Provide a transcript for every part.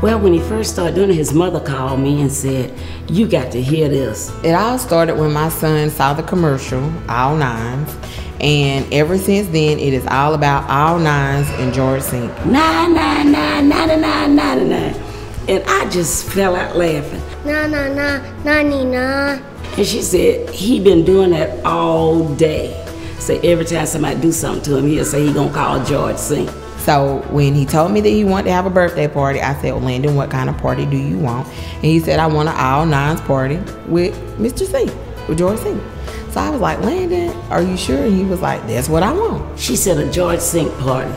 Well, when he first started doing it, his mother called me and said, You got to hear this. It all started when my son saw the commercial, All Nines, and ever since then, it is all about All Nines and George Sink. Nine, nine, nine, nine, nine, nine, nine. And I just fell out laughing. Na na na, ninety nine. And she said, He been doing that all day. So every time somebody do something to him, he'll say he gonna call George Sink. So when he told me that he wanted to have a birthday party, I said, well, Landen, what kind of party do you want? And he said, I want an all nines party with Mr. C, with George C. So I was like, Landen, are you sure? And he was like, that's what I want. She said a George Sink party.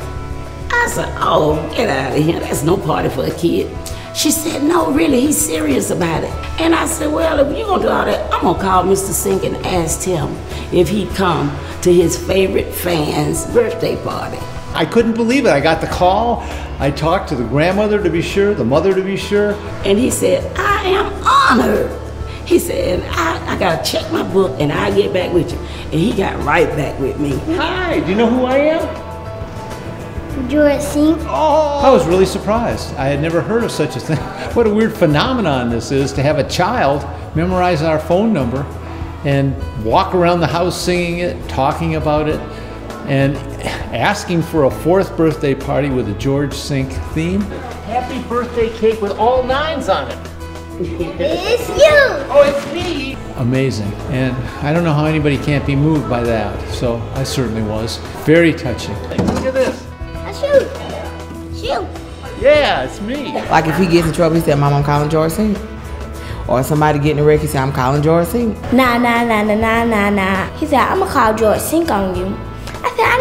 I said, oh, get out of here. That's no party for a kid. She said, no, really, he's serious about it. And I said, well, if you're gonna do all that, I'm gonna call Mr. Sink and ask him if he'd come to his favorite fan's birthday party. I couldn't believe it. I got the call. I talked to the grandmother to be sure, the mother to be sure. And he said, I am honored. He said, I, I gotta check my book and I'll get back with you. And he got right back with me. Hi, do you know who I am? George Sink. Oh. I was really surprised. I had never heard of such a thing. What a weird phenomenon this is to have a child memorize our phone number and walk around the house singing it, talking about it, and asking for a fourth birthday party with a George Sink theme. Happy birthday cake with all nines on it. It's you. Oh, it's me. Amazing. And I don't know how anybody can't be moved by that. So I certainly was. Very touching. Look at this. That's you. You. Yeah, it's me. Like if he gets in trouble, he said, Mom, I'm calling George Sink. Or somebody getting a wreck, he said, I'm calling George Sink. Nah, nah, nah, nah, nah, nah, nah. He said, I'm gonna call George Sink on you.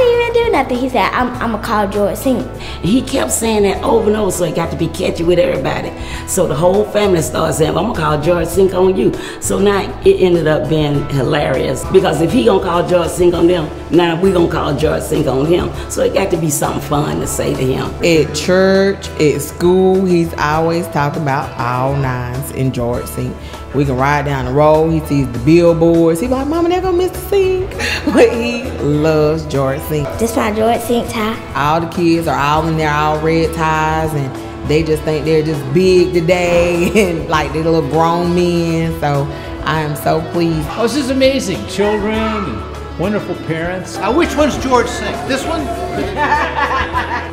I said, I didn't even do nothing. He said, I'm, I'm gonna call George Sink. He kept saying that over and over, so it got to be catchy with everybody. So the whole family started saying, I'm gonna call George Sink on you. So now it ended up being hilarious because if he gonna call George Sink on them, now we gonna call George Sink on him. So it got to be something fun to say to him. At church, at school, he's always talked about all nines and George Sink. We can ride down the road, he sees the billboards. He be like, Mama, they're gonna miss the Sink. But he loves George Sink. This my George Sink tie. All the kids are all in their all red ties and they just think they're just big today and like they're little grown men. So I am so pleased. Oh, this is amazing. Children and wonderful parents. Now, which one's George Sink? This one?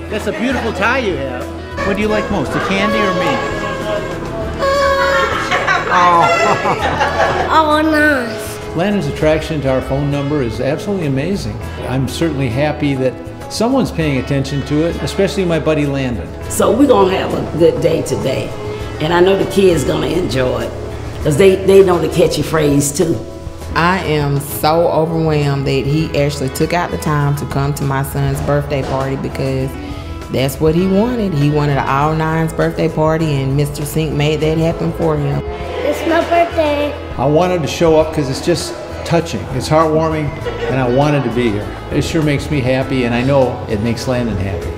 That's a beautiful tie you have. What do you like most, the candy or me? Oh, oh nice. Landen's attraction to our phone number is absolutely amazing. I'm certainly happy that someone's paying attention to it, especially my buddy Landon. So we're gonna have a good day today. And I know the kids gonna enjoy it. Because they, they know the catchy phrase too. I am so overwhelmed that he actually took out the time to come to my son's birthday party because that's what he wanted. He wanted an all nines birthday party, and Mr. Sink made that happen for him. My birthday. I wanted to show up because it's just touching, it's heartwarming, and I wanted to be here. It sure makes me happy, and I know it makes Landen happy.